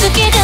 好きで